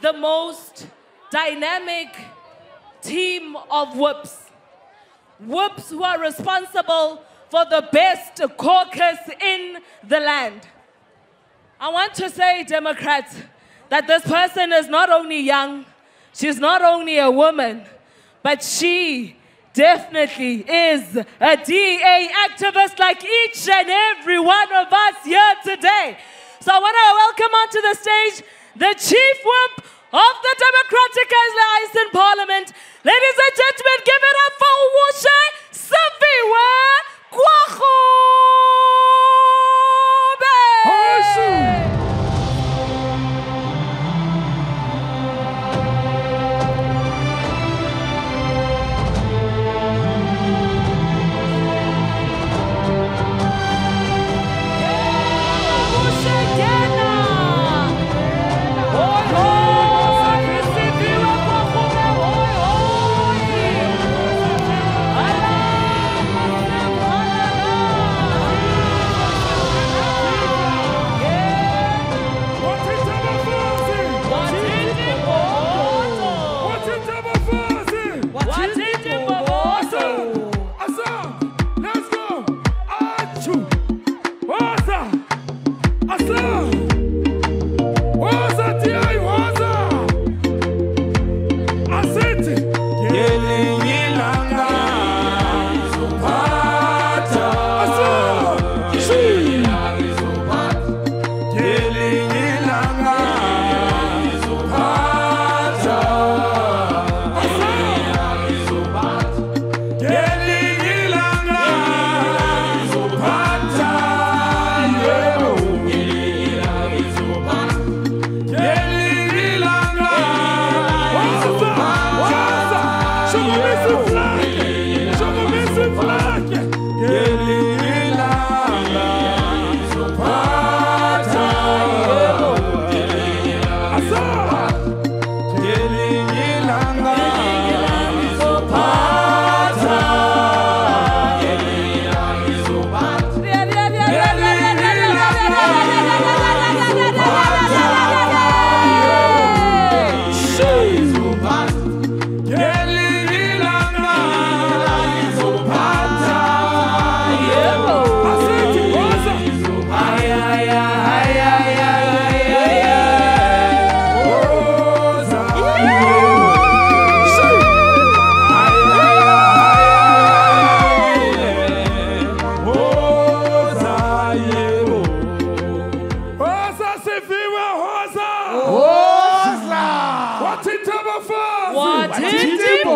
the most dynamic team of whips. Whips who are responsible for the best caucus in the land. I want to say, Democrats, that this person is not only young, she's not only a woman, but she definitely is a DA activist like each and every one of us here today. So I want to welcome onto the stage the chief whip of the Democratic in Parliament. Ladies and gentlemen, give it up for Wushe Siviwe Gwarube! Viva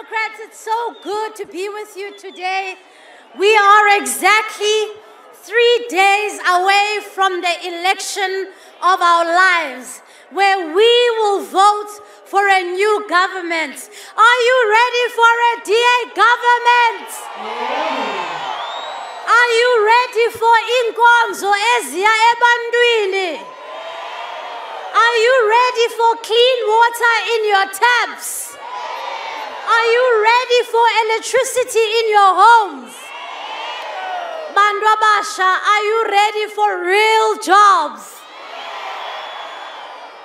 Democrats, it's so good to be with you today. We are exactly three days away from the election of our lives, where we will vote for a new government. Are you ready for a DA government? Are you ready for inkonzo eziya? Are you ready for clean water in your taps? Are you ready for electricity in your homes? Bantu abasha, are you ready for real jobs?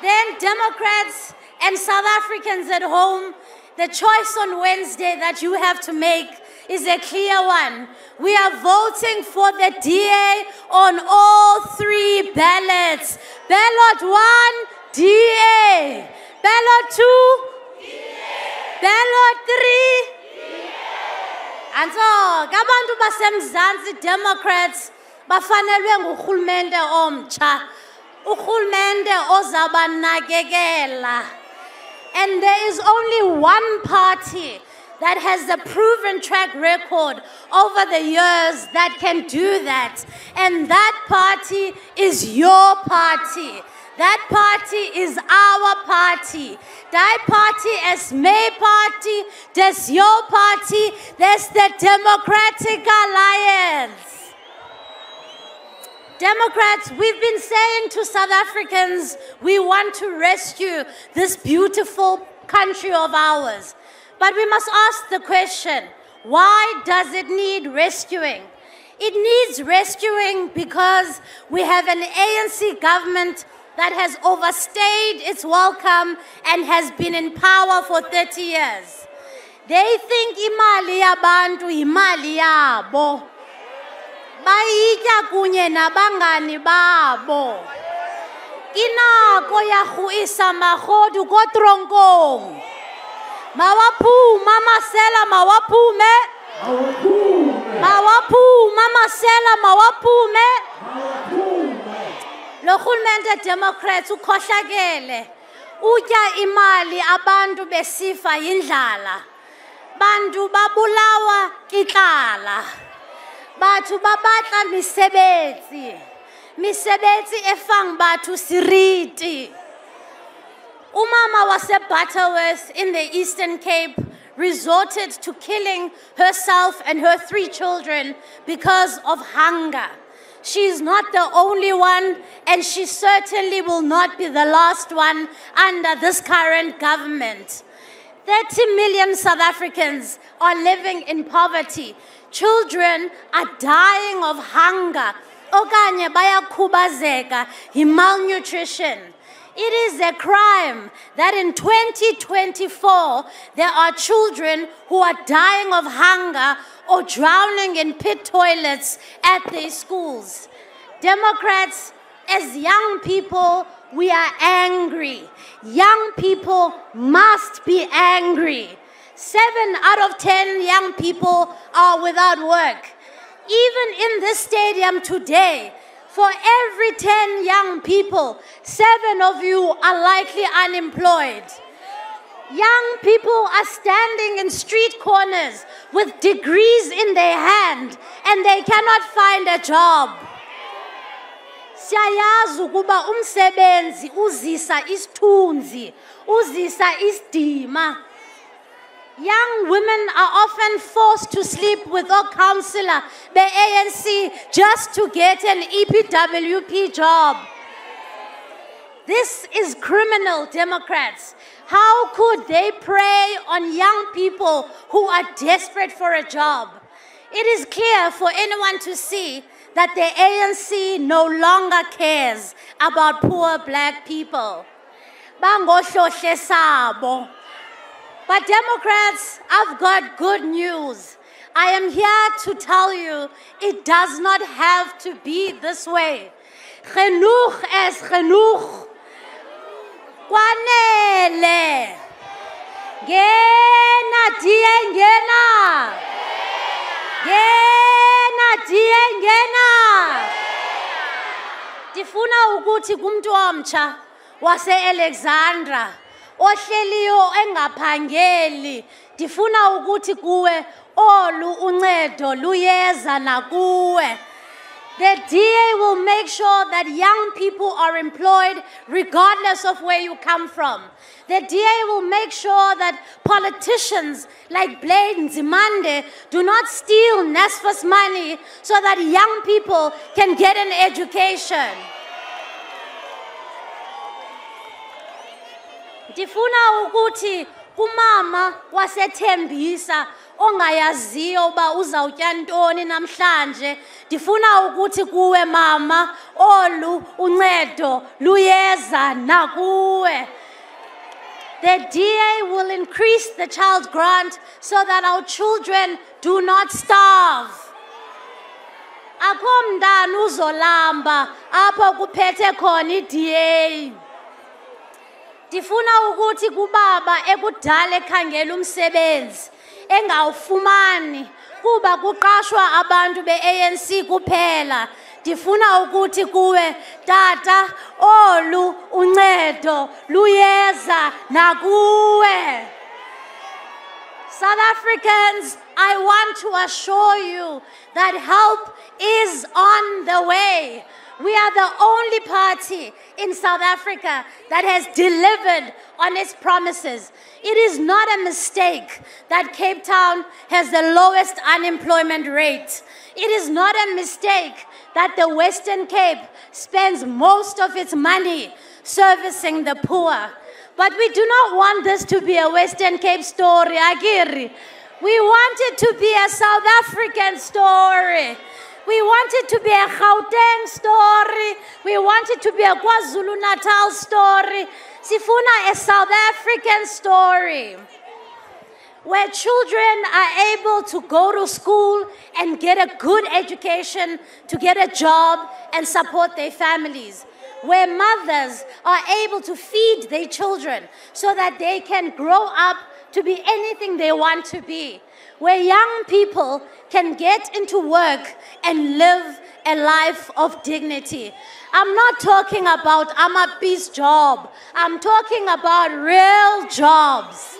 Then Democrats and South Africans at home, the choice on Wednesday that you have to make is a clear one. We are voting for the DA on all three ballots. Ballot one, DA. Ballot two, ballot three. And so, abantu basemzansi Democrats bafanelwe ngurhulumente omtsha. Urhulumente ozabanakekela. And there is only one party that has the proven track record over the years that can do that. And that party is your party. That party is our party. That party is my party. That's your party. That's the Democratic Alliance. Democrats, we've been saying to South Africans, we want to rescue this beautiful country of ours. But we must ask the question why does it need rescuing? It needs rescuing because we have an ANC government that has overstayed its welcome and has been in power for 30 years. They think imali yabantu imali yabo. Bayitya kunye nabangani babo. Inako ya go isa magodu ko tronkong. Mawaphuma masela mawaphume. Mawaphuma masela mawaphume. Lo rhulumente Democrats ukhohlakele. Utya imali abantu besifa yindlala. Bantu babulawa intlala. Batho ba batla mesebetsi. Mesebetsi e fang batho seriti. Umama wase-Butterworth in the Eastern Cape resorted to killing herself and her three children because of hunger. She's not the only one, and she certainly will not be the last one under this current government. 30 million South Africans are living in poverty. Children are dying of hunger. Okanye bayakhubazeka, malnutrition. It is a crime that in 2024 there are children who are dying of hunger or drowning in pit toilets at their schools. Democrats, as young people, we are angry. Young people must be angry. Seven out of ten young people are without work. Even in this stadium today, for every 10 young people, seven of you are likely unemployed. Young people are standing in street corners with degrees in their hand and they cannot find a job. Siyayazi ukuba umsebenzi uzisa isithunzi, uzisa isidima. Young women are often forced to sleep with a counselor, the ANC, just to get an EPWP job. This is criminal, Democrats. How could they prey on young people who are desperate for a job? It is clear for anyone to see that the ANC no longer cares about poor black people. But Democrats, I've got good news. I am here to tell you it does not have to be this way. Genoeg is genoeg. Kwanele. Ngena die ngena. Ngena die ngena. Ndifuna ukuthi kumuntu omtsha wase Alexandra ohleliyo engaphangeli ndifuna ukuthi kuwe olu uncedo luyeza nakuwe The DA will make sure that young people are employed regardless of where you come from. The DA will make sure that politicians like Blade Nzimande do not steal NSFAS money so that young people can get an education. ndifuna ukuthi kumama wasethembisa ongayaziyo uba uzawutya ntoni namhlanje ndifuna ukuthi kuwe mama olu uncedo luyeza nakuwe The DA will increase the child grant so that our children do not starve. Akho mntana uzolamba apho kuphethe khona i-DA. ndifuna ukuthi kubaba ekudala ekhangela umsebenzi engawufumani. Kuba kuqashwa abantu be-ANC kuphela. Ndifuna ukuthi kuwe tata olu uncedo luyeza nakuwe. South Africans, I want to assure you that help is on the way. We are the only party in South Africa that has delivered on its promises. It is not a mistake that Cape Town has the lowest unemployment rate. It is not a mistake that the Western Cape spends most of its money servicing the poor. But we do not want this to be a Western Cape story, Agiri. We want it to be a South African story. We want it to be a Gauteng story. We want it to be a KwaZulu Natal story. Sifuna a South African story where children are able to go to school and get a good education, to get a job and support their families. Where mothers are able to feed their children so that they can grow up to be anything they want to be. Where young people can get into work and live a life of dignity. I'm not talking about Amapi's job. I'm talking about real jobs.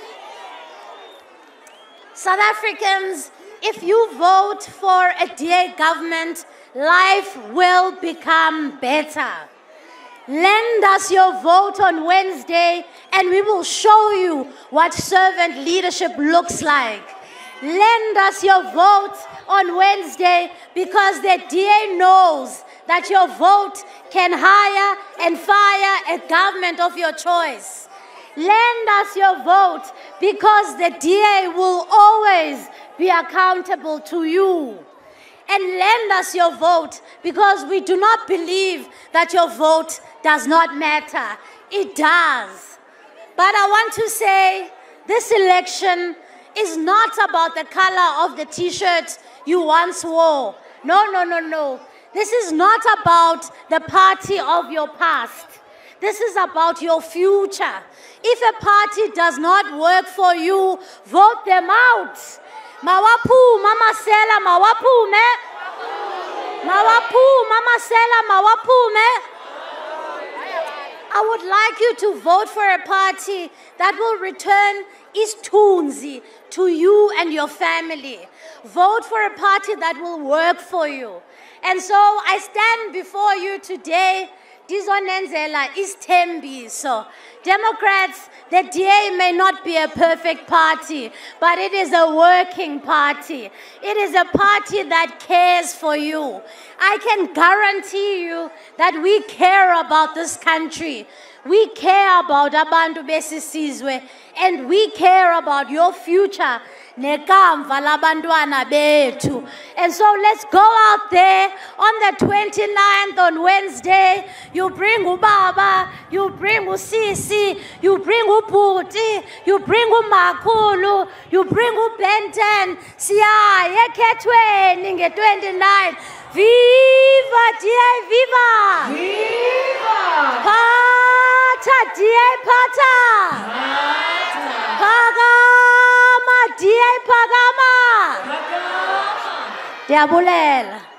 South Africans, if you vote for a DA government, life will become better. Lend us your vote on Wednesday and we will show you what servant leadership looks like. Lend us your vote on Wednesday because the DA knows that your vote can hire and fire a government of your choice. Lend us your vote because the DA will always be accountable to you. And lend us your vote because we do not believe that your vote does not matter. It does. But I want to say this election is not about the color of the t shirt you once wore. No, no, no, no. This is not about the party of your past. This is about your future. If a party does not work for you, vote them out. Mawapu, Mama Sela, mawapume. Mawapu, Mama Sela, mawapume. I would like you to vote for a party that will return isithunzi to you and your family. Vote for a party that will work for you. And so I stand before you today ndizonenzela isithembiso. Democrats the da may not be a perfect party but it is a working party. It is a party that cares for you. I can guarantee you that we care about this country we care about abantu besisizwe and we care about your future. Nekamva labantwana bethu. And so let's go out there on the 29th on wednesday. You bring ubaba you bring usisi you bring ubhuti you bring umakhulu you bring ubenten siyaya ekhethweni nge-29 Viva Jai Viva! Viva! Pata Jai Pata! Pata! Pagama die Pagama! Pagama! Der bolel.